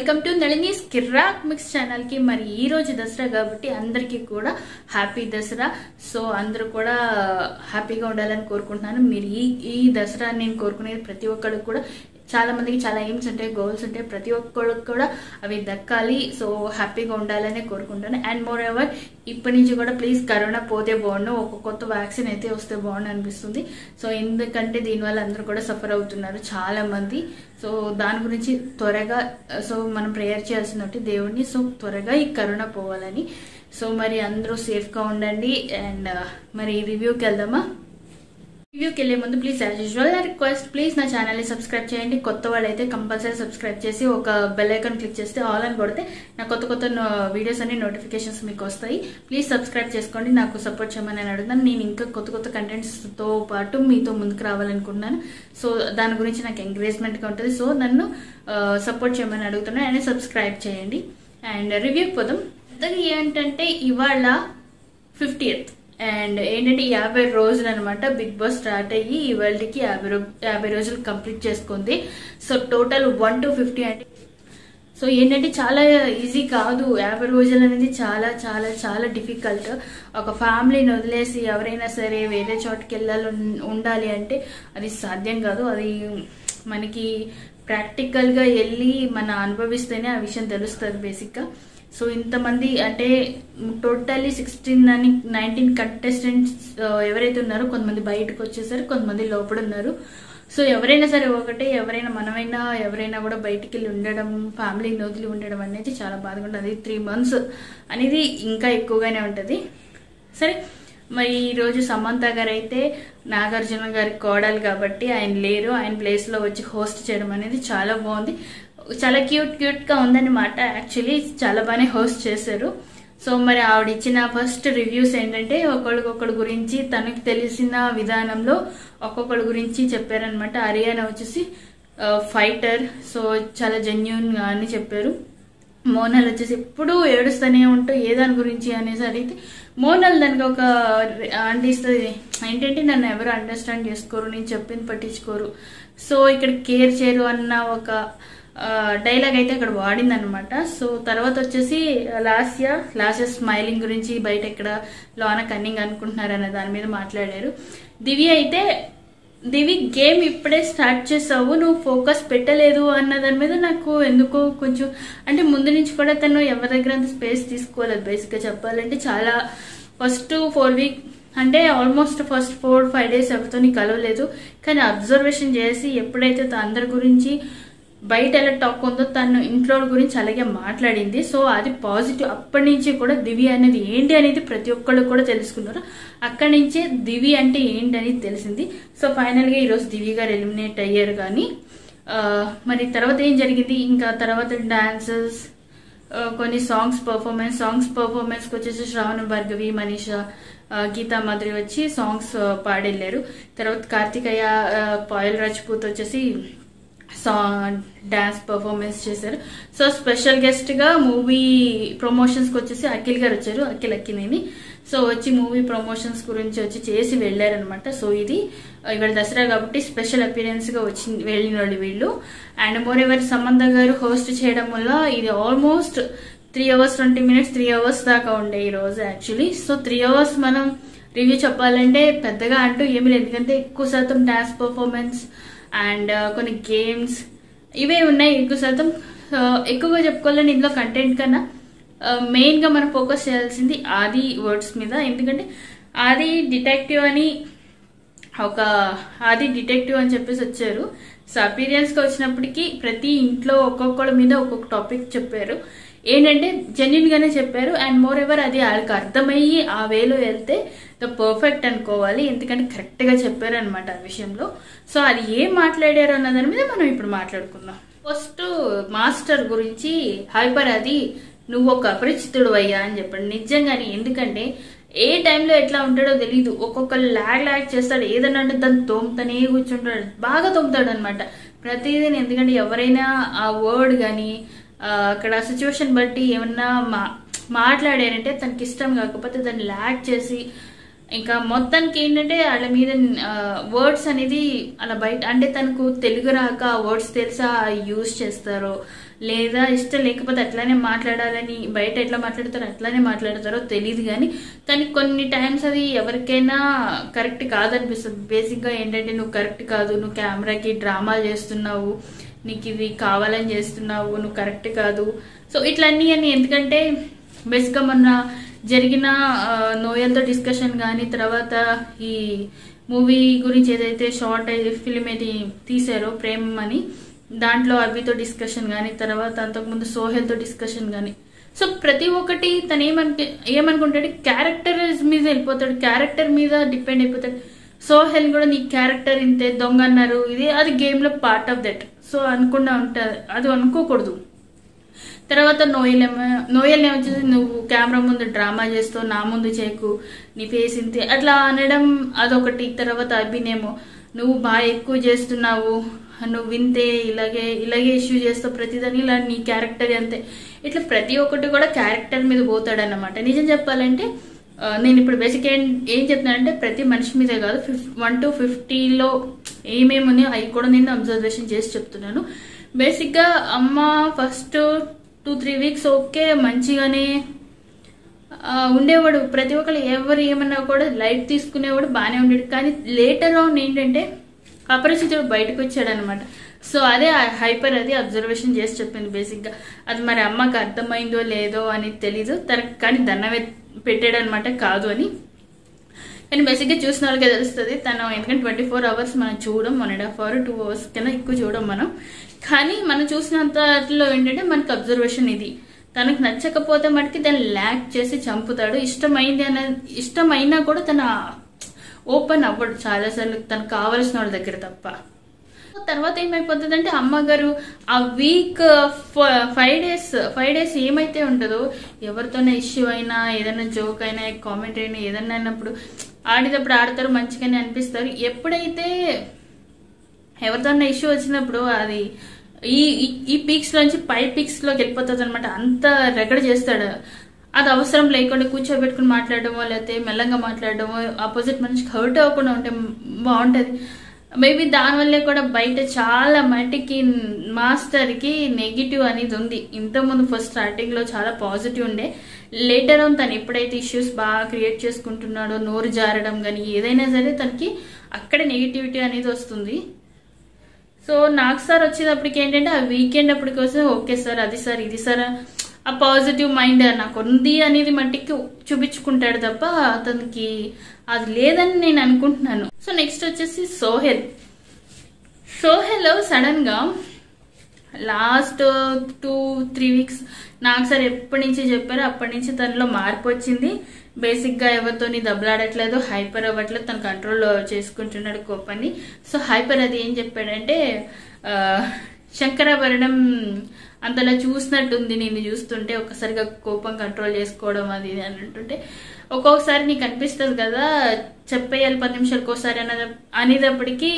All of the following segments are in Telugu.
వెల్కమ్ టు నళినీస్ కిర్రాక్ మిక్స్ ఛానల్కి మరి ఈ రోజు దసరా కాబట్టి అందరికీ కూడా హ్యాపీ దసరా. సో అందరూ కూడా హ్యాపీగా ఉండాలని కోరుకుంటున్నాను. మీరు ఈ ఈ దసరా నేను కోరుకునేది ప్రతి ఒక్కరు కూడా చాలా మందికి చాలా ఎయిమ్స్ ఉంటాయి గోల్స్ ఉంటాయి. ప్రతి ఒక్కరికి కూడా అవి దక్కాలి. సో హ్యాపీగా ఉండాలని కోరుకుంటాను. అండ్ మోర్ ఎవర్ ఇప్పటి నుంచి కూడా ప్లీజ్ కరోనా పోతే బాగుండు. ఒక కొత్త వ్యాక్సిన్ అయితే వస్తే బాగుండు అనిపిస్తుంది. సో ఎందుకంటే దీనివల్ల అందరూ కూడా సఫర్ అవుతున్నారు చాలా మంది. సో దాని గురించి త్వరగా సో మనం ప్రేయర్ చేయాల్సిన దేవుడిని సో త్వరగా ఈ కరోనా పోవాలని. సో మరి అందరూ సేఫ్గా ఉండండి. అండ్ uh, మరి రివ్యూకి వెళ్దామా? రివ్యూకి వెళ్ళే ముందు please as usual request please నా ఛానల్ని సబ్స్క్రైబ్ చేయండి. కొత్త వాళ్ళైతే కంపల్సరీ సబ్స్క్రైబ్ చేసి ఒక బెల్ ఐకాన్ క్లిక్ చేస్తే ఆల్ అని కొడితే నా కొత్త కొత్త వీడియోస్ అన్ని నోటిఫికేషన్స్ మీకు వస్తాయి. ప్లీజ్ సబ్స్క్రైబ్ చేసుకోండి. నాకు సపోర్ట్ చేయమని అడుగుతాను నేను ఇంకా కొత్త కొత్త కంటెంట్స్తో పాటు మీతో ముందుకు రావాలనుకుంటున్నాను. సో దాని గురించి నాకు ఎంకరేజ్మెంట్గా ఉంటుంది. సో నన్ను uh, సపోర్ట్ చేయమని అడుగుతున్నాను. అండ్ సబ్స్క్రైబ్ చేయండి. అండ్ రివ్యూకి పోదాం. అది ఏంటంటే ఇవాళ ఫిఫ్టీయత్ అండ్ ఏంటంటే యాభై రోజులు అనమాట బిగ్ బాస్ స్టార్ట్ అయ్యి ఈ వరల్డ్కి యాభై రో యాభై రోజులు కంప్లీట్ చేసుకుంది. So total one two fifty అంటే సో ఏంటంటే చాలా ఈజీ కాదు. యాభై రోజులు అనేది చాలా చాలా చాలా డిఫికల్ట్. ఒక ఫ్యామిలీని వదిలేసి ఎవరైనా సరే వేరే చోటుకి వెళ్ళాలి ఉండాలి అంటే అది సాధ్యం కాదు. అది మనకి ప్రాక్టికల్గా వెళ్ళి మన అనుభవిస్తేనే ఆ విషయం తెలుస్తుంది బేసిక్గా. సో ఇంతమంది అంటే టోటల్లీ సిక్స్టీన్ అని నైన్టీన్ కంటెస్టెంట్స్ ఎవరైతే ఉన్నారో కొంతమంది బయటకు వచ్చేసారు కొంతమంది లోపల ఉన్నారు. సో ఎవరైనా సరే ఒకటే ఎవరైనా మనమైనా ఎవరైనా కూడా బయటికి వెళ్ళి ఉండడం ఫ్యామిలీని వదిలి ఉండడం అనేది చాలా బాధగా ఉంటుంది. త్రీ మంత్స్ అనేది ఇంకా ఎక్కువగానే ఉంటుంది. సరే మరి ఈరోజు సమంత గారు అయితే నాగార్జున గారి కోడలు కాబట్టి ఆయన లేరు. ఆయన ప్లేస్లో వచ్చి హోస్ట్ చేయడం అనేది చాలా బాగుంది. చాలా క్యూట్ క్యూట్గా ఉందన్నమాట. యాక్చువల్లీ చాలా బాగానే హోస్ట్ చేశారు. సో మరి ఆవిడ ఇచ్చిన ఫస్ట్ రివ్యూస్ ఏంటంటే ఒకళ్ళకొకళ్ళ గురించి తనకు తెలిసిన విధానంలో ఒక్కొక్కళ్ళ గురించి చెప్పారనమాట అరియానా వచ్చేసి ఫైటర్ సో చాలా జెన్యున్గా అని చెప్పారు. మోనల్ వచ్చేసి ఎప్పుడూ ఏడుస్తూనే ఉంటూ ఏ దాని గురించి అనేసి అడిగితే మోనల్ దానికి ఒక అందిస్తుంది ఏంటంటే నన్ను ఎవరు అండర్స్టాండ్ చేసుకోరు నేను చెప్పింది పట్టించుకోరు. సో ఇక్కడ కేర్ చేయరు అన్న ఒక డైలాగ్ అయితే అక్కడ వాడిందనమాట సో తర్వాత వచ్చేసి లాస్య లాస్య స్మైలింగ్ గురించి బయట ఎక్కడ లోన కన్నింగ్ అనుకుంటున్నారు అనే దాని మీద మాట్లాడారు. దివి అయితే దివి గేమ్ ఇప్పుడే స్టార్ట్ చేసావు నువ్వు ఫోకస్ పెట్టలేదు అన్న దాని మీద నాకు ఎందుకో కొంచెం అంటే ముందు నుంచి కూడా తను ఎవరి దగ్గర అంత స్పేస్ తీసుకోలేదు. బేసిక్గా చెప్పాలంటే చాలా ఫస్ట్ ఫోర్ వీక్ అంటే almost first four five days ఎవరితో కలవలేదు. కానీ అబ్జర్వేషన్ చేసి ఎప్పుడైతే అందరి గురించి బయట ఎలా టాక్ ఉందో తను ఇంట్లో గురించి అలాగే మాట్లాడింది. సో అది పాజిటివ్ అప్పటి నుంచి కూడా దివి అనేది ఏంటి అనేది ప్రతి ఒక్కళ్ళు కూడా తెలుసుకున్నారు. అక్కడి నుంచే దివి అంటే ఏంటి అనేది తెలిసింది. సో ఫైనల్గా ఈరోజు దివి గారు ఎలిమినేట్ అయ్యారు కానీ మరి తర్వాత ఏం జరిగింది? ఇంకా తర్వాత డాన్సెస్ కొన్ని సాంగ్స్ పర్ఫార్మెన్స్ సాంగ్స్ పర్ఫార్మెన్స్కి వచ్చేసి శ్రావణ భార్గవి మనీష గీతా మాధురి వచ్చి సాంగ్స్ పాడెళ్ళారు. తర్వాత కార్తికయ్య పాయల్ రాజ్పూత్ వచ్చేసి సా డాన్స్ పర్ఫార్మెన్స్ చేశారు. సో స్పెషల్ గెస్ట్గా మూవీ ప్రమోషన్స్కి వచ్చేసి అఖిల్ గారు వచ్చారు. అఖిల్ అక్కినేని. సో వచ్చి మూవీ ప్రమోషన్స్ గురించి వచ్చి చేసి వెళ్ళారనమాట సో ఇది ఇవాళ దసరా కాబట్టి స్పెషల్ అపీరెన్స్గా వచ్చి వెళ్ళిన వాళ్ళు వీళ్ళు. అండ్ మోర్ ఎవర్ సమంత గారు హోస్ట్ చేయడం వల్ల ఇది almost three hours twenty minutes three hours దాకా ఉండే ఈ రోజు యాక్చువల్లీ సో త్రీ అవర్స్ మనం రివ్యూ చెప్పాలంటే పెద్దగా అంటూ ఏమీ లేదు. ఎందుకంటే ఎక్కువ శాతం డాన్స్ పర్ఫార్మెన్స్ అండ్ uh, కొన్ని గేమ్స్ ఇవే ఉన్నాయి. ఎక్కువ శాతం uh, ఎక్కువగా చెప్పుకోవాలని ఇందులో కంటెంట్ కన్నా uh, మెయిన్గా మనం ఫోకస్ చేయాల్సింది ఆది వర్డ్స్ మీద. ఎందుకంటే ఆది డిటెక్టివ్ అని ఒక ఆది డిటెక్టివ్ అని చెప్పేసి వచ్చారు. సో అపీరియన్స్గా వచ్చినప్పటికీ ప్రతి ఇంట్లో ఒక్కొక్కళ్ళ మీద ఒక్కొక్క టాపిక్ చెప్పారు. ఏంటంటే జెన్యున్గానే చెప్పారు అండ్ మోర్ ఎవర్ అది వాళ్ళకి అర్థమయ్యి ఆ వేలో వెళ్తే ద పర్ఫెక్ట్ అనుకోవాలి. ఎందుకంటే కరెక్ట్గా చెప్పారు అనమాట ఆ విషయంలో. సో అది ఏం మాట్లాడారు అన్న దాని మీద మనం ఇప్పుడు మాట్లాడుకుందాం. ఫస్ట్ మాస్టర్ గురించి హైపర్ అది నువ్వు ఒక అపరిచితుడు అయ్యా అని చెప్పండి. నిజంగానే ఎందుకంటే ఏ టైంలో ఎట్లా ఉంటాడో తెలియదు ఒక్కొక్కరు లాగ్ ల్యాగ్ చేస్తాడు. ఏదన్నా అంటే దాన్ని తోముతానే కూర్చుంటాడు. బాగా తోముతాడు అనమాట ప్రతిదీ ఎందుకంటే ఎవరైనా ఆ వర్డ్ కానీ అక్కడ సిచ్యువేషన్ బట్టి ఏమన్నా మా మాట్లాడారంటే తనకి ఇష్టం కాకపోతే దాన్ని ల్యాక్ చేసి ఇంకా మొత్తానికి ఏంటంటే వాళ్ళ మీద వర్డ్స్ అనేది అలా బయట అంటే తనకు తెలుగు రాక వర్డ్స్ తెలుసా యూజ్ చేస్తారో లేదా ఇష్టం లేకపోతే అట్లానే మాట్లాడాలని బయట ఎట్లా మాట్లాడతారో అట్లానే మాట్లాడతారో తెలియదు కానీ కానీ కొన్ని టైమ్స్ అది ఎవరికైనా కరెక్ట్ కాదనిపిస్తుంది. బేసిక్గా ఏంటంటే నువ్వు కరెక్ట్ కాదు నువ్వు కెమెరాకి డ్రామాలు చేస్తున్నావు నీకు ఇది కావాలని చేస్తున్నావు నువ్వు కరెక్ట్ కాదు. సో ఇట్లన్నీ అని ఎందుకంటే బేసిక్గా మొన్న జరిగిన నోయల్తో డిస్కషన్ కానీ తర్వాత ఈ మూవీ గురించి ఏదైతే షార్ట్ ఫిలిం ఏది తీసారో ప్రేమ్ అని దాంట్లో అవితో డిస్కషన్ కానీ తర్వాత అంతకుముందు సోహెల్తో డిస్కషన్ కానీ సో ప్రతి ఒక్కటి తను ఏమనుకు ఏమనుకుంటాడు క్యారెక్టర్ మీద వెళ్ళిపోతాడు క్యారెక్టర్ మీద డిపెండ్ అయిపోతాడు. సోహెల్ కూడా నీ క్యారెక్టర్ ఇంతే దొంగ అన్నారు. ఇది అది గేమ్లో పార్ట్ ఆఫ్ దట్ సో అనుకుండా ఉంటుంది అది అనుకోకూడదు. తర్వాత నోయల్ ఏమో వచ్చేసి నువ్వు కెమెరా ముందు డ్రామా చేస్తావు నా ముందు చేయకు నీ ఫేస్ ఇంతే. అట్లా అనడం అదొకటి. తర్వాత అభినేమో నువ్వు బాగా ఎక్కువ చేస్తున్నావు నువ్వు వింతే ఇలాగే ఇలాగే ఇష్యూ చేస్తావు ప్రతిదాని ఇలా నీ క్యారెక్టర్ అంతే. ఇట్లా ప్రతి ఒక్కటి కూడా క్యారెక్టర్ మీద పోతాడనమాట నిజం చెప్పాలంటే నేను ఇప్పుడు బేసిక్ ఏం ఏం చెప్తున్నానంటే ప్రతి మనిషి మీదే కాదు ఫిఫ్ వన్ టు ఫిఫ్టీలో ఏమేమి ఉన్నాయో అవి కూడా నేను అబ్జర్వేషన్ చేసి చెప్తున్నాను. బేసిక్గా Amma first two three weeks okay మంచిగానే ఉండేవాడు. ప్రతి ఒక్కరు ఎవరు ఏమన్నా కూడా లైట్ తీసుకునేవాడు బాగానే ఉండేది కానీ లేటర్ ఆన్ ఏంటంటే అపరిచితుడు బయటకు వచ్చాడనమాట సో అదే హైపర్ అది అబ్జర్వేషన్ చేసి చెప్పింది బేసిక్గా అది మరి అమ్మకు అర్థమైందో లేదో అని తెలీదు. తన కానీ దండం పెట్టాడు అనమాట కాదు అని. కానీ బేసిక్గా చూసిన వాళ్ళకే తెలుస్తుంది. తను ఎందుకంటే ట్వంటీ ఫోర్ అవర్స్ మనం చూడం one and half hour two hours కన్నా ఎక్కువ చూడం మనం. కానీ మనం చూసినంతలో ఏంటంటే మనకు అబ్జర్వేషన్ ఇది. తనకు నచ్చకపోతే మనకి దాన్ని ల్యాక్ చేసి చంపుతాడు. ఇష్టమైంది అనే ఇష్టమైనా కూడా తన ఓపెన్ అవ్వడు చాలాసార్లు. తనకు కావలసిన వాళ్ళ దగ్గర తప్ప. తర్వాత ఏమైపోతుంది అంటే అమ్మగారు ఆ week five days five days ఏమైతే ఉంటుందో ఎవరితోనే ఇష్యూ అయినా ఏదైనా జోక్ అయినా కామెంట్ అయినా ఏదైనా అయినప్పుడు ఆడేటప్పుడు ఆడతారు మంచిగానే అనిపిస్తారు. ఎప్పుడైతే ఎవరితోన్నా ఇష్యూ వచ్చినప్పుడు అది ఈ ఈ- ఈ పీక్స్ లోంచి పై పీక్స్లోకి వెళ్ళిపోతుంది అనమాట అంత రెగడ చేస్తాడు. అది అవసరం లేకుండా కూర్చోబెట్టుకుని మాట్లాడడమో లేకపోతే మెల్లంగా మాట్లాడడమో ఆపోజిట్ మనిషికి హర్ట్ అవ్వకుండా ఉంటే బాగుంటుంది. మేబీ దానివల్లే కూడా బయట చాలా మటుకి మాస్టర్కి నెగిటివ్ అనేది ఉంది. ఇంతకుముందు ఫస్ట్ స్టార్టింగ్లో చాలా పాజిటివ్ ఉండే. లేటర్ ఆన్ తను ఎప్పుడైతే ఇష్యూస్ బాగా క్రియేట్ చేసుకుంటున్నాడో నోరు జారడం కానీ ఏదైనా సరే తనకి అక్కడ నెగిటివిటీ అనేది వస్తుంది. సో నాకు సార్ వచ్చేటప్పటికి ఏంటంటే ఆ వీకెండ్ అప్పటికోసం ఓకే సార్ అది సార్ ఇది సార్ ఆ పాజిటివ్ మైండ్ నాకు ఉంది అనేది మట్టికి చూపించుకుంటాడు తప్ప అతనికి అది లేదని నేను అనుకుంటున్నాను. సో నెక్స్ట్ వచ్చేసి సోహెల్. సోహెల్ సడన్గా లాస్ట్ టూ త్రీ వీక్స్ నాకు సార్ ఎప్పటి నుంచి చెప్పారో అప్పటి నుంచి తనలో మార్పు వచ్చింది. బేసిక్గా ఎవరితోని దెబ్బలాడట్లేదు హైపర్ అవ్వట్లేదు తను కంట్రోల్ చేసుకుంటున్నాడు కోపాన్ని సో హైపర్ అది ఏం చెప్పాడంటే శంకరాభరణం అంతలా చూసినట్టుంది నేను చూస్తుంటే ఒక్కసారిగా కోపం కంట్రోల్ చేసుకోవడం అది అని అంటుంటే ఒక్కొక్కసారి నీకు అనిపిస్తుంది కదా చెప్పేయాలి పది నిమిషాలకు ఒకసారి అన్నది అనేటప్పటికీ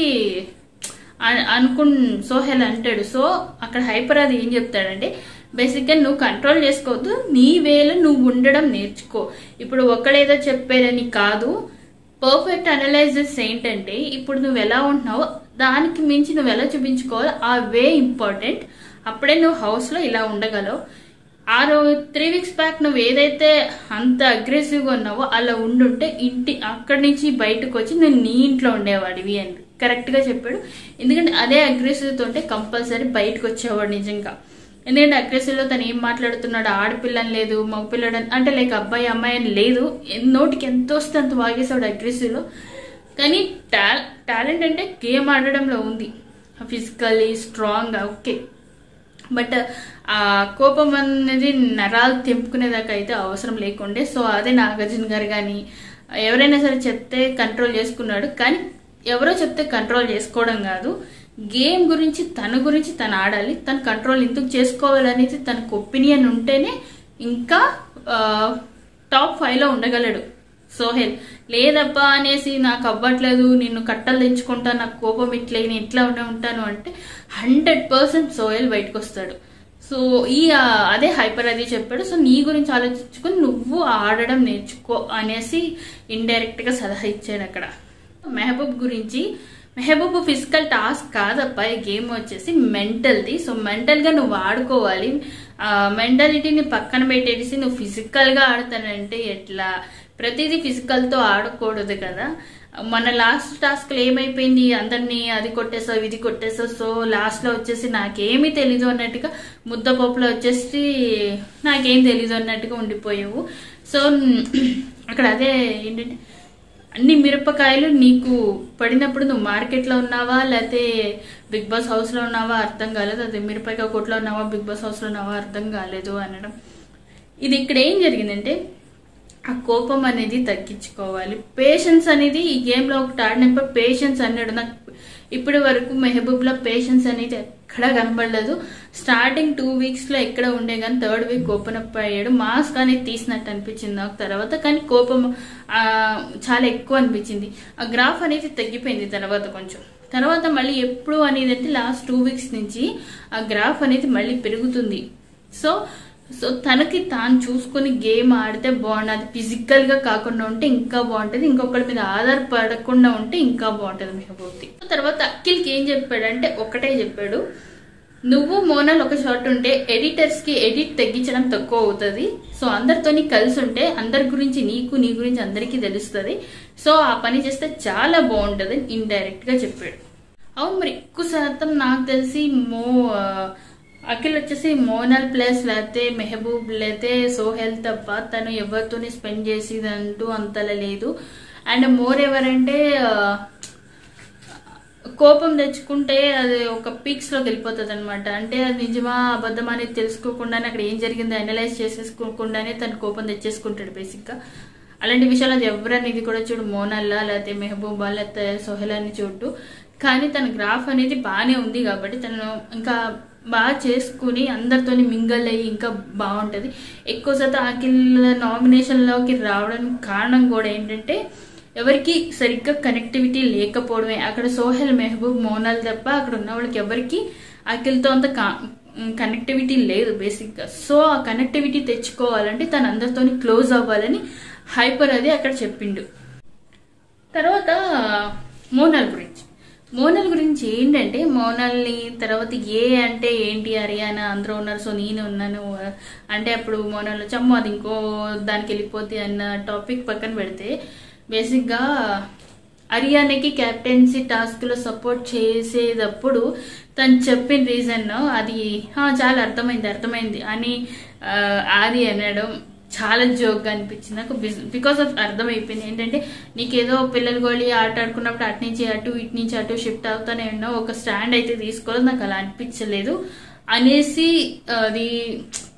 అ- అనుకున్ సోహెల్ అంటాడు. సో అక్కడ హైపర్ అది ఏం చెప్తాడంటే బేసిక్గా నువ్వు కంట్రోల్ చేసుకోవద్దు నీ వేలో నువ్వు ఉండడం నేర్చుకో. ఇప్పుడు ఒకడేదో చెప్పారని కాదు పర్ఫెక్ట్ అనలైజెస్ ఏంటంటే ఇప్పుడు నువ్వు ఎలా ఉంటున్నావో దానికి మించి నువ్వు ఎలా చూపించుకోవాలో ఆ వే ఇంపార్టెంట్. అప్పుడే నువ్వు హౌస్లో ఇలా ఉండగలవు. ఆ రోజు త్రీ వీక్స్ బ్యాక్ నువ్వు ఏదైతే అంత అగ్రెసివ్గా ఉన్నావో అలా ఉండుంటే ఇంటి అక్కడి నుంచి బయటకు వచ్చి నేను నీ ఇంట్లో ఉండేవాడివి అని కరెక్ట్గా చెప్పాడు. ఎందుకంటే అదే అగ్రెసివ్తో ఉంటే కంపల్సరీ బయటకు వచ్చేవాడు నిజంగా. ఎందుకంటే అగ్రెసివ్లో తను ఏం మాట్లాడుతున్నాడు? ఆడపిల్లని లేదు మగపిల్లడు అని- అంటే లైక్ అబ్బాయి అమ్మాయి అని లేదు. నోటికి ఎంత వస్తే అంత వాగేసాడు అగ్రెసివ్లో కానీ టాలెంట్ అంటే గేమ్ ఆడడంలో ఉంది. ఫిజికల్లీ స్ట్రాంగ్గా ఓకే బట్ ఆ కోపం అనేది నరాలు తెంపుకునేదాకా అయితే అవసరం లేకుండే. సో అదే నాగార్జున గారు కానీ ఎవరైనా సరే చెప్తే కంట్రోల్ చేసుకున్నాడు. కానీ ఎవరో చెప్తే కంట్రోల్ చేసుకోవడం కాదు. గేమ్ గురించి తన గురించి తను ఆడాలి. తను కంట్రోల్ ఎందుకు చేసుకోవాలనేది తనకు ఒపీనియన్ ఉంటేనే ఇంకా టాప్ ఫైవ్లో ఉండగలడు సోహెల్. లేదబ్బా అనేసి నాకు అవ్వట్లేదు నిన్ను కట్టలు తెంచుకుంటా నాకు కోపం ఇట్లే నేను ఇట్లా ఉండే ఉంటాను అంటే హండ్రెడ్ పర్సెంట్ సోయల్ బయటకు వస్తాడు సో ఈ అదే హైపర్ అది చెప్పాడు. సో నీ గురించి ఆలోచించుకుని నువ్వు ఆడడం నేర్చుకో అనేసి ఇండైరెక్ట్గా సలహా ఇచ్చాడు అక్కడ. మెహబూబ్ గురించి మెహబూబ్ ఫిజికల్ టాస్క్ కాదప్ప ఈ గేమ్ వచ్చేసి మెంటల్ది సో మెంటల్గా నువ్వు ఆడుకోవాలి. మెంటాలిటీని పక్కన పెట్టేసి నువ్వు ఫిజికల్గా ఆడతానంటే ఎట్లా? ప్రతిదీ ఫిజికల్తో ఆడకూడదు కదా. మన లాస్ట్ టాస్క్లు ఏమైపోయింది? అందరినీ అది కొట్టేసావు ఇది కొట్టేసావు. సో లాస్ట్లో వచ్చేసి నాకేమీ తెలీదు అన్నట్టుగా ముద్దపప్పులో వచ్చేసి నాకేం తెలీదు అన్నట్టుగా ఉండిపోయావు. సో అక్కడ అదే ఏంటంటే అన్ని మిరపకాయలు నీకు పడినప్పుడు నువ్వు మార్కెట్లో ఉన్నావా? లేకపోతే బిగ్ బాస్ హౌస్లో ఉన్నావా? అర్థం కాలేదు. అదే మిరపకాయ కొట్లో ఉన్నావా? బిగ్ బాస్ హౌస్లో ఉన్నావా? అర్థం కాలేదు అనడం. ఇది ఇక్కడ ఏం జరిగిందంటే ఆ కోపం అనేది తగ్గించుకోవాలి. పేషెన్స్ అనేది ఈ గేమ్లో ఒకటి ఆడినప్పుడు పేషెన్స్ అన్నాడు. నాకు ఇప్పటి వరకు మెహబూబ్లో పేషెన్స్ అనేది ఎక్కడా కనబడలేదు. స్టార్టింగ్ టూ వీక్స్లో ఎక్కడ ఉండే కానీ థర్డ్ వీక్ ఓపెన్ అప్ అయ్యాడు. మాస్క్ అనేది తీసినట్టు అనిపించింది నాకు తర్వాత కానీ కోపం చాలా ఎక్కువ అనిపించింది. ఆ గ్రాఫ్ అనేది తగ్గిపోయింది తర్వాత కొంచెం. తర్వాత మళ్ళీ ఎప్పుడు అనేది అంటే లాస్ట్ టూ వీక్స్ నుంచి ఆ గ్రాఫ్ అనేది మళ్ళీ పెరుగుతుంది. సో సో తనకి తాను చూసుకొని గేమ్ ఆడితే బాగుండదు ఫిజికల్గా కాకుండా ఉంటే ఇంకా బాగుంటది. ఇంకొకరి మీద ఆధారపడకుండా ఉంటే ఇంకా బాగుంటది మెహబూబ్ది. తర్వాత అఖిల్కి ఏం చెప్పాడంటే ఒకటే చెప్పాడు. నువ్వు మోనల్ ఒక షాట్ ఉంటే ఎడిటర్స్కి ఎడిట్ తగ్గించడం తక్కువ అవుతుంది. సో అందరితోని కలిసి ఉంటే అందరి గురించి నీకు నీ గురించి అందరికీ తెలుస్తుంది. సో ఆ పని చేస్తే చాలా బాగుంటది ఇండైరెక్ట్గా చెప్పాడు. అవును మరి ఎక్కువ శాతం నాకు తెలిసి మో అఖిల్ వచ్చేసి మోనల్ ప్లస్ లేకపోతే మెహబూబ్ లేతే సోహెల్ తప్ప తను ఎవరితోని స్పెండ్ చేసేదంటూ అంతలా లేదు. అండ్ మోర్ ఎవరంటే కోపం తెచ్చుకుంటే అది ఒక పీక్స్ వెళ్ళిపోతుంది అనమాట అంటే అది నిజమా అబద్ధం అనేది తెలుసుకోకుండానే అక్కడ ఏం జరిగిందో అనలైజ్ చేసేసుకోకుండానే తను కోపం తెచ్చేసుకుంటాడు బేసిక్గా అలాంటి విషయాలు అది ఎవరనేది కూడా చూడు మోనల్లా లేకపోతే మెహబూబా లేకపోతే సోహెల్ అని చూడు కానీ తన గ్రాఫ్ అనేది బాగానే ఉంది కాబట్టి తను ఇంకా బాగా చేసుకుని అందరితోని మింగల్ అయ్యి ఇంకా బాగుంటుంది. ఎక్కువ శాతం అఖిల్ నామినేషన్లోకి రావడం కారణం కూడా ఏంటంటే ఎవరికి సరిగ్గా కనెక్టివిటీ లేకపోవడమే. అక్కడ సోహెల్ మెహబూబ్ మోనాల్ తప్ప అక్కడ ఉన్న వాళ్ళకి ఎవరికి అఖిల్తో అంత కనెక్టివిటీ లేదు బేసిక్గా సో ఆ కనెక్టివిటీ తెచ్చుకోవాలంటే తను అందరితోని క్లోజ్ అవ్వాలని హైపర్ అది అక్కడ చెప్పిండు. తర్వాత మోనాల్ గురించి. మోనల్ గురించి ఏంటంటే మోనల్ని తర్వాత ఏ అంటే ఏంటి హర్యానా అందరూ ఉన్నారు సో నేను ఉన్నాను. అంటే అప్పుడు మోనల్ వచ్చి అది ఇంకో దానికి వెళ్ళిపోతే అన్న టాపిక్ పక్కన పెడితే బేసిక్గా హర్యానాకి కెప్టెన్సీ టాస్క్లో సపోర్ట్ చేసేటప్పుడు తను చెప్పిన రీజన్ అది చాలా అర్థమైంది అర్థమైంది అని ఆది అనడం చాలా జోక్గా అనిపించింది. నాకు బికాస్ ఆఫ్ అర్థమైపోయింది. ఏంటంటే నీకేదో పిల్లలు గోళి ఆట ఆడుకున్నప్పుడు అటు నుంచి అటు ఇటు నుంచి అటు షిఫ్ట్ అవుతానే ఉన్నావు. ఒక స్టాండ్ అయితే తీసుకోలేదు నాకు అలా అనిపించలేదు. అనేసి అది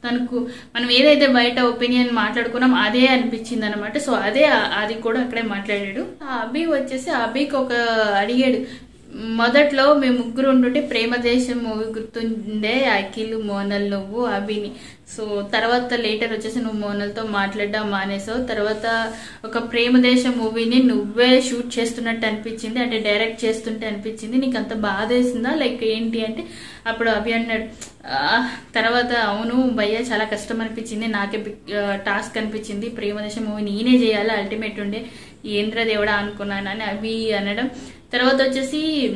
తనకు మనం ఏదైతే బయట ఒపీనియన్ మాట్లాడుకున్నాం అదే అనిపించింది అనమాట సో అదే అది కూడా అక్కడే మాట్లాడాడు. ఆ అభి వచ్చేసి ఆ అభికి ఒక అడిగాడు. మొదట్లో మేము ముగ్గురు ఉంటుంటే ప్రేమదేశం మూవీ గుర్తుండే అఖిల్ మోనల్ నువ్వు అభిని. సో తర్వాత లేటర్ వచ్చేసి నువ్వు మోనల్తో మాట్లాడడం మానేసావు. తర్వాత ఒక ప్రేమదేశం మూవీని నువ్వే షూట్ చేస్తున్నట్టు అనిపించింది అంటే డైరెక్ట్ చేస్తుంటే అనిపించింది. నీకు అంత బాధ వేసిందా? లైక్ ఏంటి అంటే అప్పుడు అభి అన్నాడు తర్వాత అవును భయ్య చాలా కష్టం అనిపించింది. నాకే టాస్క్ అనిపించింది. ప్రేమదేశం మూవీ నేనే చేయాలి అల్టిమేట్ ఉండే. ఏంద్ర దేవుడా అనుకున్నాను. అని అవి అనడం తర్వాత వచ్చేసి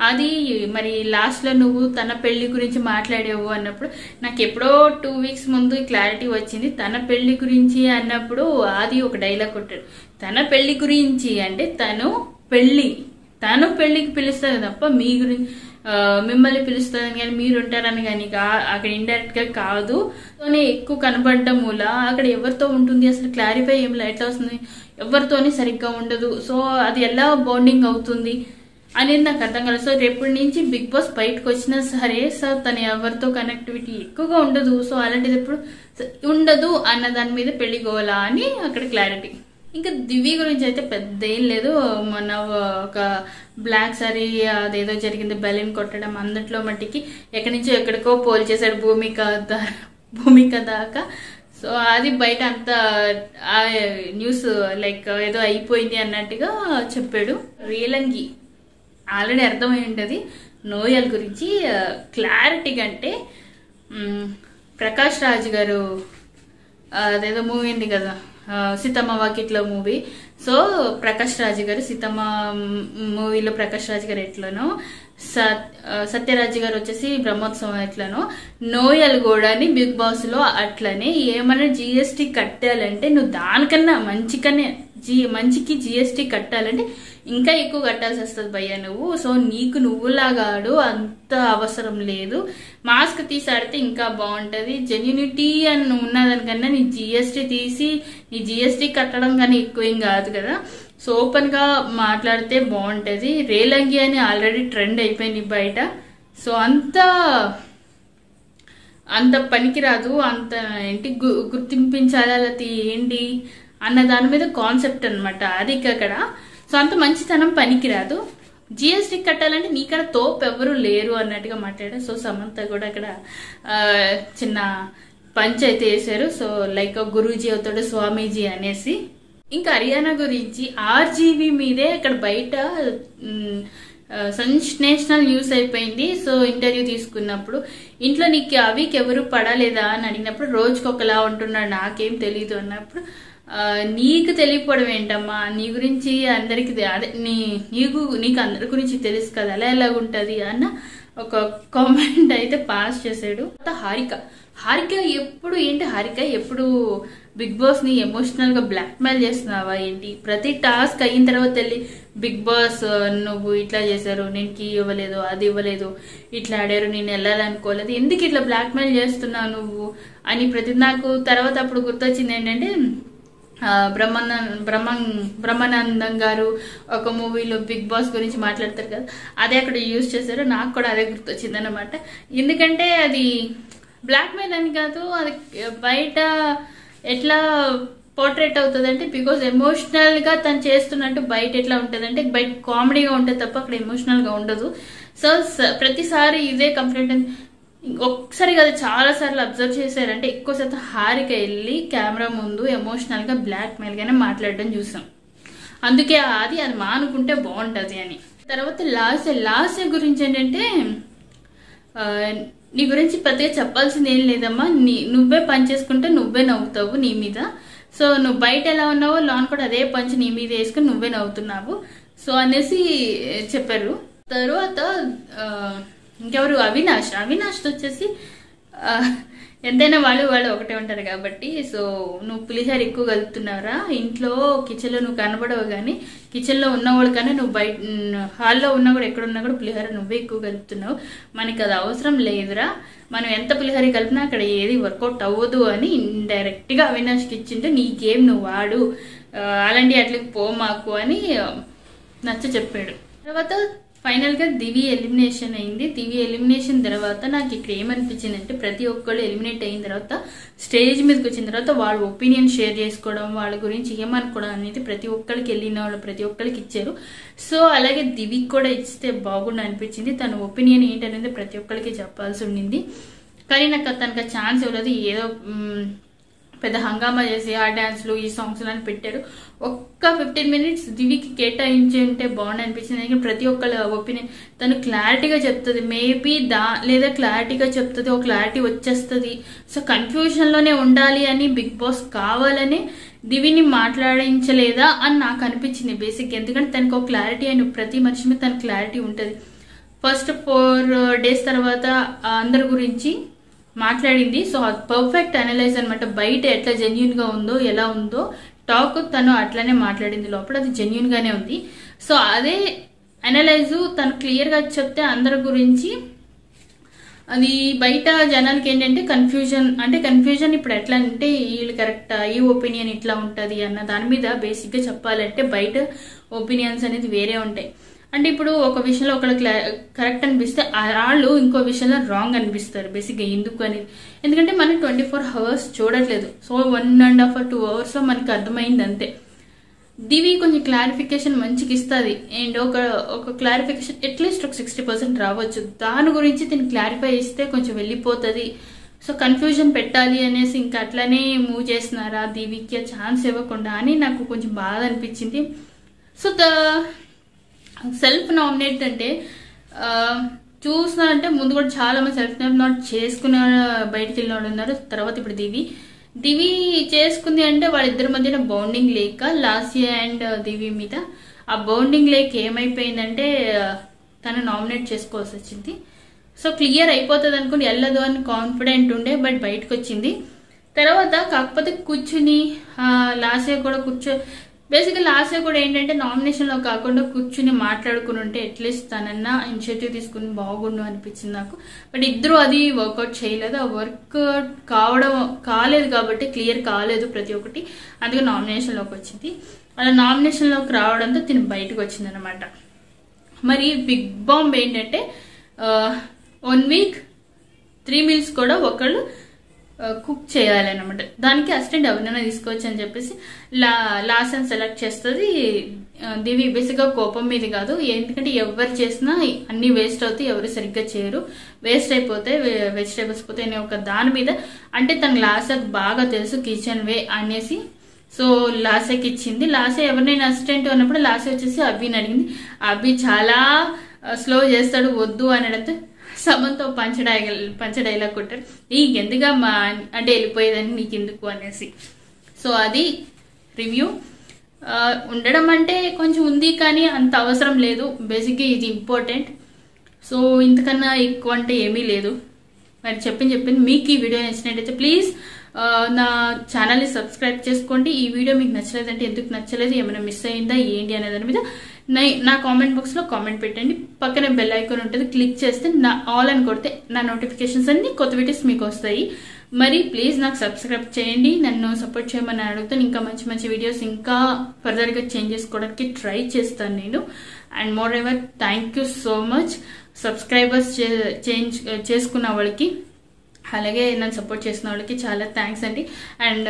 అది మరి లాస్ట్లో నువ్వు తన పెళ్ళి గురించి మాట్లాడావు అన్నప్పుడు నాకు ఎప్పుడో టూ వీక్స్ ముందు క్లారిటీ వచ్చింది. తన పెళ్ళి గురించి అన్నప్పుడు అది ఒక డైలాగ్ కొట్టాడు. తన పెళ్ళి గురించి అంటే తను పెళ్ళి తను పెళ్ళికి పిలుస్తుంది తప్ప మీ గురించి మిమ్మల్ని పిలుస్తుందని కానీ మీరు ఉంటారని కానీ కా- అక్కడ ఇండైరెక్ట్గా కాదు. తోనే ఎక్కువ కనబడడం మూల అక్కడ ఎవరితో ఉంటుంది? అసలు క్లారిఫై ఏం ఎట్లా వస్తుంది? ఎవరితోని సరిగ్గా ఉండదు. సో అది ఎలా బాండింగ్ అవుతుంది అనేది నాకు అర్థం కాలేదు. సో రేపటి నుంచి బిగ్ బాస్ బయటకు వచ్చినా సరే సార్ తను ఎవరితో కనెక్టివిటీ ఎక్కువగా ఉండదు. సో అలాంటిది ఎప్పుడు ఉండదు అన్న దాని మీద పెళ్ళి గోలా అని అక్కడ క్లారిటీ ఇంకా దివ్య గురించి అయితే పెద్ద ఏం లేదు. మన ఒక బ్లాక్ సారీ అదేదో జరిగింది బెలూన్ కొట్టడం అందట్లో మట్టికి ఎక్కడి నుంచో ఎక్కడికో పోల్ చేశాడు భూమిక భూమిక దాకా. సో అది బయట అంత ఆ న్యూస్ లైక్ ఏదో అయిపోయింది అన్నట్టుగా చెప్పాడు. రేలంగి. ఆల్రెడీ అర్థమై ఉంటుంది. నోయల్ గురించి క్లారిటీగా అంటే ప్రకాష్ రాజ్ గారు అదేదో మూవీ ఉంది కదా సీతమ్మ వాకిట్లో మూవీ సో ప్రకాష్ రాజు గారు సీతమ్మ మూవీలో ప్రకాష్ రాజు గారు ఎట్లనో సత్యరాజ్ గారు వచ్చేసి బ్రహ్మోత్సవం ఎట్లనో నోయల్ కూడాని బిగ్ బాస్లో అట్లనే ఏమైనా జిఎస్టీ కట్టాలంటే నువ్వు దానికన్నా మంచికనే జీ మంచికి జిఎస్టీ కట్టాలంటే ఇంకా ఎక్కువ కట్టాల్సి వస్తుంది భయ్యా నువ్వు. సో నీకు నువ్వులాగాడు అంత అవసరం లేదు. మాస్క్ తీసి ఆడితే ఇంకా బాగుంటుంది. జెన్యునిటీ అని ఉన్నదానికన్నా నీ జిఎస్టీ తీసి నీ జిఎస్టీ కట్టడం కానీ ఎక్కువ ఏం కాదు కదా. సో ఓపెన్గా మాట్లాడితే బాగుంటది. రేలంగి అని ఆల్రెడీ ట్రెండ్ అయిపోయింది బయట. సో అంత అంత పనికిరాదు. అంత ఏంటి గు- గుర్తింపించాలి అది ఏంటి అన్న దాని మీద కాన్సెప్ట్ అనమాట అది అక్కడ. సో అంత మంచితనం పనికిరాదు. జిఎస్టీ కట్టాలంటే నీకడ తోపు ఎవరు లేరు అన్నట్టుగా మాట్లాడారు. సో సమంత కూడా అక్కడ చిన్న పంచ్ అయితే వేశారు. సో లైక్ గురూజీ అవుతాడు స్వామీజీ అనేసి. ఇంకా హర్యానా గురించి ఆర్జీబీ మీదే అక్కడ బయట మ్, సెన్సేషనల్ న్యూస్ అయిపోయింది. సో ఇంటర్వ్యూ తీసుకున్నప్పుడు ఇంట్లో నీకు అవికి ఎవరు పడలేదా? అని అడిగినప్పుడు రోజుకి ఒకలా ఉంటున్నాడు నాకేం తెలియదు అన్నప్పుడు నీకు తెలియకపోవడం ఏంటమ్మా? నీ గురించి అందరికి అదే నీ నీకు నీకు అందరి గురించి తెలుసు కదా అలా ఎలాగుంటది? అన్న ఒక కామెంట్ అయితే పాస్ చేశాడు. హారిక హారిక ఎప్పుడు ఏంటి? హారిక ఎప్పుడు బిగ్ బాస్ని ఎమోషనల్గా బ్లాక్ మెయిల్ చేస్తున్నావా ఏంటి? ప్రతి టాస్క్ అయిన తర్వాత వెళ్ళి బిగ్ బాస్ నువ్వు ఇట్లా చేశారు నేను కీ ఇవ్వలేదు అది ఇవ్వలేదు ఇట్లా ఆడారు నేను వెళ్ళాలనుకోలేదు ఎందుకు ఇట్లా బ్లాక్ మెయిల్ చేస్తున్నావు నువ్వు? అని ప్రతి నాకు తర్వాత అప్పుడు గుర్తొచ్చింది ఏంటంటే బ్రహ్మాన బ్రహ్మ బ్రహ్మానందం గారు ఒక మూవీలో బిగ్ బాస్ గురించి మాట్లాడతారు కదా అదే అక్కడ యూజ్ చేశారు నాకు కూడా అదే గుర్తొచ్చింది అనమాట ఎందుకంటే అది బ్లాక్ మెయిల్ అని కాదు అది బయట ఎట్లా పోర్ట్రేట్ అవుతుంది అంటే బికాజ్ ఎమోషనల్గా తను చేస్తున్నట్టు బయట ఎట్లా ఉంటుంది అంటే బయట కామెడీగా ఉంటుంది తప్ప అక్కడ ఎమోషనల్గా ఉండదు. సో ప్రతిసారి ఇదే కంప్లైంట్ ఒక్కసారి కదా చాలా సార్లు అబ్జర్వ్ చేశారంటే ఎక్కువ శాతం హారిక వెళ్ళి కెమెరా ముందు ఎమోషనల్గా బ్లాక్ మెయిల్ గానే మాట్లాడడం చూసాం. అందుకే అది అది మానుకుంటే బాగుంటది అని. తర్వాత లాస్ట్ లాస్ట్ గురించి ఏంటంటే నీ గురించి పెద్దగా చెప్పాల్సింది ఏం లేదమ్మా. నీ నువ్వే పని చేసుకుంటే నువ్వే నవ్వుతావు నీ మీద. సో నువ్వు బయట ఎలా ఉన్నావో లోన్ కూడా అదే పంచి నీ మీద వేసుకుని నువ్వే నవ్వుతున్నావు. సో అనేసి చెప్పారు. తర్వాత ఇంకెవరు? అవినాష్. అవినాష్ వచ్చేసి ఎంతైనా వాళ్ళు వాళ్ళు ఒకటే ఉంటారు కాబట్టి సో నువ్వు పులిహోర ఎక్కువ కలుపుతున్నారా ఇంట్లో కిచెన్లో నువ్వు కనబడవు కానీ కిచెన్లో ఉన్నవాడు కానీ నువ్వు బయట హాల్లో ఉన్నా కూడా ఎక్కడ ఉన్నా కూడా పులిహోర నువ్వే ఎక్కువ కలుపుతున్నావు. మనకి అది అవసరం లేదురా. మనం ఎంత పులిహోర కలిపినా అక్కడ ఏది వర్కౌట్ అవ్వదు అని ఇండైరెక్ట్గా అవినాష్కి ఇచ్చింటే నీ గేమ్ నువ్వు వాడు. అలాంటి అట్లకి పో మాకు అని నచ్చ చెప్పాడు. తర్వాత ఫైనల్గా దివి ఎలిమినేషన్ అయింది. దివి ఎలిమినేషన్ తర్వాత నాకు ఇక్కడ ఏమనిపించింది అంటే ప్రతి ఒక్కళ్ళు ఎలిమినేట్ అయిన తర్వాత స్టేజ్ మీదకి వచ్చిన తర్వాత వాళ్ళ ఒపీనియన్ షేర్ చేసుకోవడం వాళ్ళ గురించి ఏమనుకోవడం అనేది ప్రతి ఒక్కరికి వెళ్ళిన వాళ్ళు ప్రతి ఒక్కరికి ఇచ్చారు. సో అలాగే దివికి కూడా ఇస్తే బాగుండు అనిపించింది. తన ఒపీనియన్ ఏంటనేది ప్రతి ఒక్కరికి చెప్పాల్సి ఉండింది. కానీ నాకు తనకు ఛాన్స్ ఇవ్వలేదు. ఏదో పెద్ద హంగామా చేసి ఆ డాన్స్లు ఈ సాంగ్స్ అని పెట్టారు. ఒక్క ఫిఫ్టీన్ మినిట్స్ దివికి కేటాయించి ఉంటే బాగుండనిపించింది. ఎందుకంటే ప్రతి ఒక్కళ్ళ ఒపీనియన్ తను క్లారిటీగా చెప్తుంది. మేబీ దా లేదా క్లారిటీగా చెప్తుంది ఒక క్లారిటీ వచ్చేస్తుంది. సో కన్ఫ్యూషన్లోనే ఉండాలి అని బిగ్ బాస్ కావాలని దివిని మాట్లాడించలేదా అని నాకు అనిపించింది బేసిక్ ఎందుకంటే తనకు ఒక క్లారిటీ అని ప్రతి మనిషి మీద తన క్లారిటీ ఉంటుంది. ఫస్ట్ ఫోర్ డేస్ తర్వాత అందరి గురించి మాట్లాడింది. సో అది పర్ఫెక్ట్ అనలైజ్ అనమాట బయట ఎట్లా జెన్యున్గా ఉందో ఎలా ఉందో టాక్ తను అట్లనే మాట్లాడింది లోపల. అది జెన్యున్ గానే ఉంది. సో అదే అనలైజ్ తను క్లియర్గా చెప్తే అందరి గురించి అది బయట జనాలకి ఏంటంటే కన్ఫ్యూజన్ అంటే కన్ఫ్యూజన్ ఇప్పుడు ఎట్లా అంటే వీళ్ళు కరెక్ట్ ఈ ఒపీనియన్ ఇట్లా ఉంటది అన్న దాని మీద బేసిక్గా చెప్పాలంటే బయట ఒపీనియన్స్ అనేది వేరే ఉంటాయి. అంటే ఇప్పుడు ఒక విషయంలో ఒకళ్ళు కరెక్ట్ అనిపిస్తే ఆ వాళ్ళు ఇంకో విషయంలో రాంగ్ అనిపిస్తారు. బేసిక్గా ఎందుకు అనేది ఎందుకంటే మనం ట్వంటీ ఫోర్ అవర్స్ చూడట్లేదు so one and half two అవర్స్లో మనకి అర్థమైంది అంతే. దివి కొంచెం క్లారిఫికేషన్ మంచిగా ఇస్తుంది. అండ్ ఒక ఒక క్లారిఫికేషన్ అట్లీస్ట్ ఒక సిక్స్టీ పర్సెంట్ రావచ్చు. దాని గురించి దీన్ని క్లారిఫై ఇస్తే కొంచెం వెళ్ళిపోతుంది. సో కన్ఫ్యూజన్ పెట్టాలి అనేసి ఇంకా అట్లనే మూవ్ చేస్తున్నారా దివికి ఛాన్స్ ఇవ్వకుండా అని నాకు కొంచెం బాధ అనిపించింది. సో ద సెల్ఫ్ నామినేట్ అంటే చూస్తున్నారంటే ముందు కూడా చాలా మంది సెల్ఫ్ నామినేట్ చేసుకునే బయటకు వెళ్ళిన వాళ్ళు ఉన్నారు. తర్వాత ఇప్పుడు దివి. దివి చేసుకుంది అంటే వాళ్ళిద్దరి మధ్యన బౌండింగ్ లేక లాస్య అండ్ దివి మీద ఆ బౌండింగ్ లేక్ ఏమైపోయిందంటే తను నామినేట్ చేసుకోవాల్సి వచ్చింది. సో క్లియర్ అయిపోతుంది అనుకుని వెళ్ళదు అని కాన్ఫిడెంట్ ఉండే బట్ బయటకు వచ్చింది. తర్వాత కాకపోతే కూర్చుని లాస్య కూడా కూర్చో బేసిక్గా లాస్య కూడా ఏంటంటే నామినేషన్లో కాకుండా కూర్చుని మాట్లాడుకుని ఉంటే అట్లీస్ట్ తనన్నా ఇనిషియేటివ్ తీసుకుని బాగుండు అనిపించింది నాకు. బట్ ఇద్దరు అది వర్కౌట్ చేయలేదు. ఆ వర్క్ కావడం కాలేదు కాబట్టి క్లియర్ కాలేదు ప్రతి ఒక్కటి. అందుకే నామినేషన్లోకి వచ్చింది. అలా నామినేషన్లోకి రావడంతో తిని బయటకు వచ్చింది అనమాట మరి బిగ్ బాంబ్ ఏంటంటే వన్ వీక్ త్రీ మీల్స్ కూడా ఒకళ్ళు కుక్ చేయాలన్నమాట. దానికి అసిస్టెంట్ ఎవరినైనా తీసుకోవచ్చు అని చెప్పేసి లా లాసన్ సెలెక్ట్ చేస్తుంది. దివి బేసిక్గా కోపం మీద కాదు. ఎందుకంటే ఎవరు చేసినా అన్ని వేస్ట్ అవుతాయి ఎవరు సరిగ్గా చేయరు. వేస్ట్ అయిపోతే వెజిటేబుల్స్ పోతే అనే ఒక దాని మీద అంటే తన లాసకు బాగా తెలుసు కిచెన్ వే అనేసి. సో లాసకి ఇచ్చింది. లాసే ఎవరినైనా అసిస్టెంట్ ఉన్నప్పుడు లాసే వచ్చేసి అభిని అడిగింది. అభి చాలా స్లో చేస్తాడు వద్దు అనడంతో సమంతో పంచడై పంచడైలా కొట్టారు? నీకెందుగా మా అంటే వెళ్ళిపోయేదని నీకు ఎందుకు అనేసి. సో అది రివ్యూ. ఉండడం అంటే కొంచెం ఉంది కానీ అంత అవసరం లేదు. బేసిక్గా ఇది ఇంపార్టెంట్. సో ఇంతకన్నా ఎక్కువ అంటే ఏమీ లేదు. మరి చెప్పింది చెప్పింది మీకు ఈ వీడియో నచ్చినట్టయితే ప్లీజ్ నా ఛానల్ని సబ్స్క్రైబ్ చేసుకోండి. ఈ వీడియో మీకు నచ్చలేదంటే ఎందుకు నచ్చలేదు? ఏమైనా మిస్ అయిందా? ఏంటి అనే దాని మీద నా కామెంట్ బాక్స్లో కామెంట్ పెట్టండి. పక్కన బెల్ ఐకాన్ ఉంటుంది. క్లిక్ చేస్తే నా ఆల్ అని కొడితే నా నోటిఫికేషన్స్ అన్ని కొత్త వీడియోస్ మీకు వస్తాయి. మరి ప్లీజ్ నాకు సబ్స్క్రైబ్ చేయండి. నన్ను సపోర్ట్ చేయమని అడుగుతాను. ఇంకా మంచి మంచి వీడియోస్ ఇంకా ఫర్దర్గా చేంజ్ చేసుకోవడానికి ట్రై చేస్తాను నేను. And moreover thank you so much subscribers change చేసుకున్న వాళ్ళకి అలాగే నన్ను సపోర్ట్ చేసిన వాళ్ళకి చాలా థ్యాంక్స్ అండి. అండ్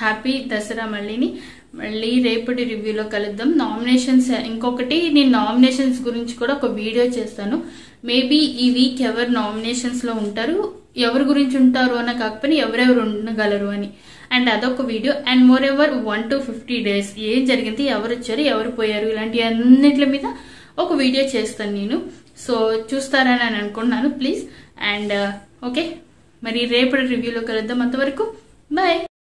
హ్యాపీ uh, దసరా మళ్ళీని. మళ్ళీ రేపటి రివ్యూలో కలుద్దాం. నామినేషన్స్ ఇంకొకటి నేను నామినేషన్స్ గురించి కూడా ఒక వీడియో చేస్తాను. మేబీ ఈ వీక్ ఎవరు నామినేషన్స్లో ఉంటారు ఎవరి గురించి ఉంటారు అన్న కాకపోయినా ఎవరెవరు ఉండగలరు అని. అండ్ అదొక video. And moreover one two fifty days ఏం జరిగింది ఎవరు వచ్చారు ఎవరు పోయారు ఇలాంటి అన్నిటి మీద ఒక వీడియో చేస్తాను నేను. సో చూస్తారని అని అనుకుంటున్నాను ప్లీజ్ అండ్ ఓకే మరి రేపటి రివ్యూలో కలుద్దాం అంతవరకు. బాయ్